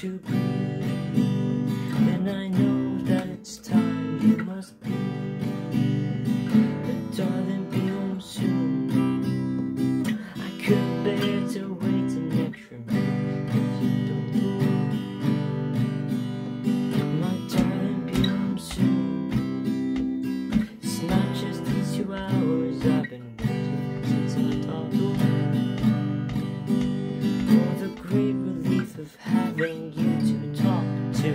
to be. And I know that it's time you must be. But darling, be home soon. I could you to talk to.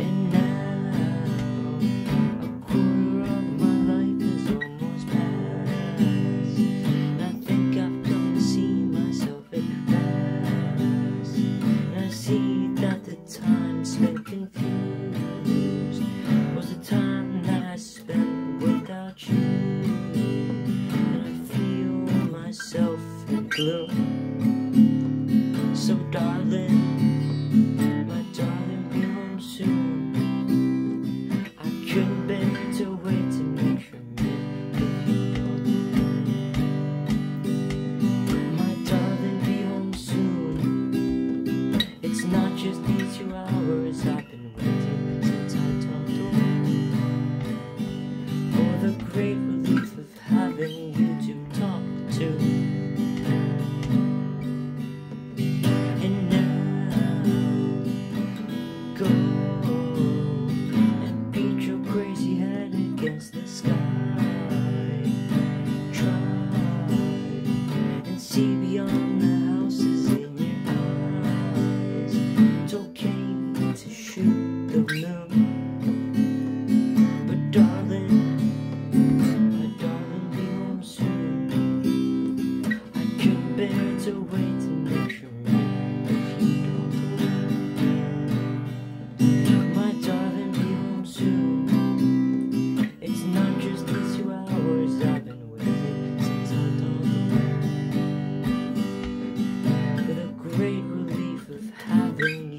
And now, a quarter of my life almost. And I think I've come to see myself at last. And I see that the time spent confused was the time that I spent without you. And I feel myself in gloom. So darling, my darling, be home soon. I couldn't bear to wait to make your My darling, be home soon. It's not just these two hours I've been waiting since I talked to For the great relief of having It's a way to measure me if you don't. My darling, be home soon. It's not just the two hours I've been waiting since I dawned. But the great relief of having